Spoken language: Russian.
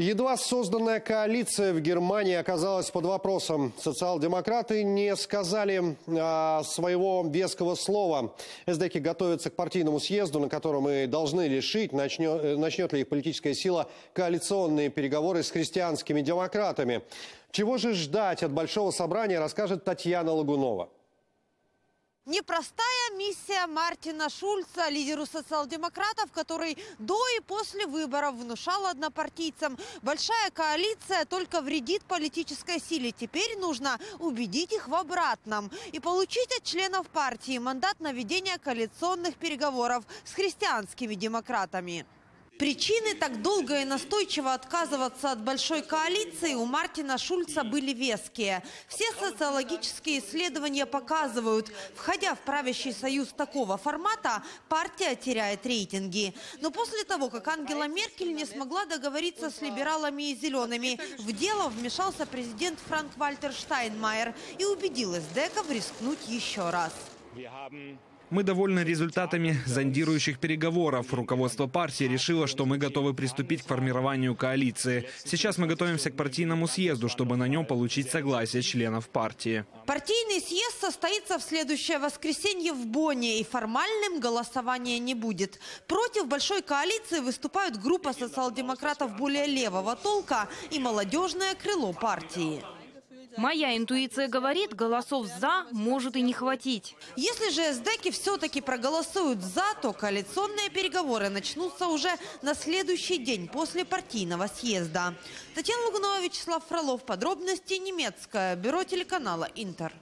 Едва созданная коалиция в Германии оказалась под вопросом. Социал-демократы не сказали а, своего веского слова. СДКи готовятся к партийному съезду, на котором и должны решить, начнет, э, начнет ли их политическая сила коалиционные переговоры с христианскими демократами. Чего же ждать от большого собрания, расскажет Татьяна Лагунова. Непростая миссия Мартина Шульца, лидеру социал-демократов, который до и после выборов внушал однопартийцам. Большая коалиция только вредит политической силе. Теперь нужно убедить их в обратном и получить от членов партии мандат на ведение коалиционных переговоров с христианскими демократами. Причины так долго и настойчиво отказываться от большой коалиции у Мартина Шульца были веские. Все социологические исследования показывают, входя в правящий союз такого формата, партия теряет рейтинги. Но после того, как Ангела Меркель не смогла договориться с либералами и зелеными, в дело вмешался президент Франк-Вальтер Штайнмайер и убедил эсдеков рискнуть еще раз. Мы довольны результатами зондирующих переговоров. Руководство партии решило, что мы готовы приступить к формированию коалиции. Сейчас мы готовимся к партийному съезду, чтобы на нем получить согласие членов партии. Партийный съезд состоится в следующее воскресенье в Бонне, и формальным голосования не будет. Против большой коалиции выступают группа социал-демократов более левого толка и молодежное крыло партии. Моя интуиция говорит, голосов «за» может и не хватить. Если же СДКи все-таки проголосуют «за», то коалиционные переговоры начнутся уже на следующий день после партийного съезда. Татьяна Лугунова, Вячеслав Фролов. Подробности немецкое. Бюро телеканала «Интер».